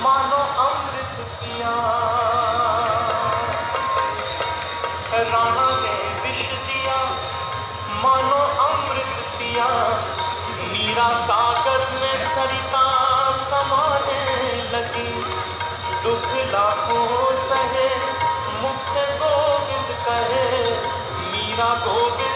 मानो अमृत पिया। राणा ने विष दिया, मानो अमृत पिया। मीरा कागज़ में सरिता समाने लगी। दुख लाखों सहे, मुक्त गोविंद कहे। मीरा गोविंद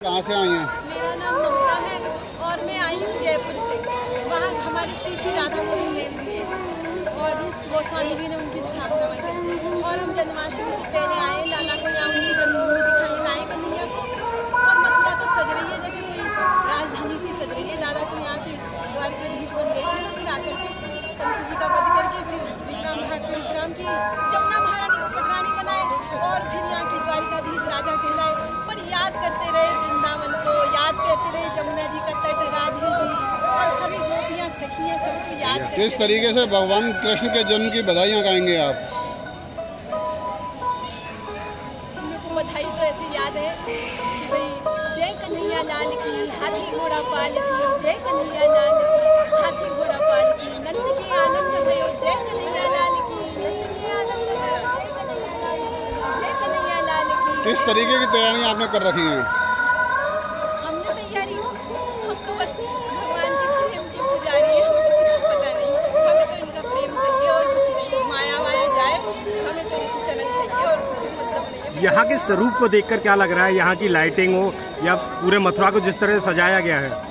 कहाँ से आई हैं? मेरा नाम ममता है और मैं आई हूँ जयपुर से। वहाँ हमारे श्री श्री राधा गोविंद देव जी और रूप गोस्वामी जी ने उनकी स्थापना की। और हम जन्माष्टमी से पहले आए सबको याद किस तरीके से भगवान कृष्ण के जन्म की बधाइयाँ गाएँगे आप? बधाई तो ऐसे याद है कि भाई जय कन्हैया लाल की हाथी घोड़ा पाल की जय कन्हैया लाल की हाथी घोड़ा पाल की नंद के आनंद भयो जय कन्हैया लाल की नंद के आनंद भयो जय कन्हैया लाल की जय कन्हैया लाल की। किस तरीके की तैयारियाँ आपने कर रखी हैं? यहाँ के स्वरूप को देखकर क्या लग रहा है? यहाँ की लाइटिंग हो या पूरे मथुरा को जिस तरह से सजाया गया है।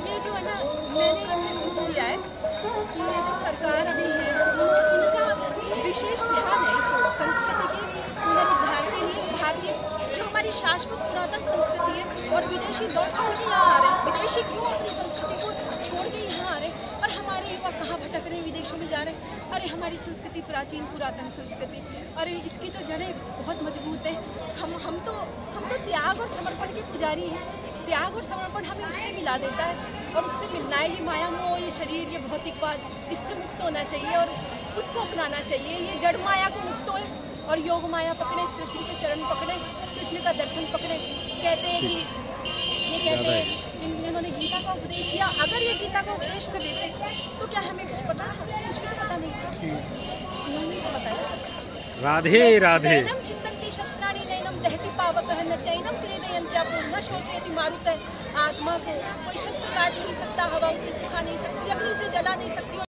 विदेशी क्यों अपनी संस्कृति को छोड़ के यहाँ आ रहे हैं? और हमारे युवा कहाँ भटक रहे हैं? विदेशों में जा रहे हैं। अरे हमारी संस्कृति प्राचीन पुरातन संस्कृति अरे इसकी तो जड़ें बहुत मज़बूत है। हम हम तो हम तो त्याग और समर्पण के पुजारी हैं। त्याग और समर्पण हमें उससे मिला देता है और उससे मिलना है। ये माया मोह ये शरीर ये भौतिकवाद इससे मुक्त होना चाहिए और उसको अपनाना चाहिए। ये जड़ माया को मुक्त होए और योग माया पकड़े कृष्ण के चरण पकड़े कृष्ण का दर्शन पकड़े। कहते हैं कि ये कहते हैं इन्होंने गीता का उपदेश दिया। अगर ये गीता का उपदेश न देते तो क्या हमें चैनं राधे न शोचयति मारुतः आत्मा को। कोई शस्त्र काट नहीं सकता हवा उसे सुखा नहीं सकती अग्नि उसे जला नहीं सकती।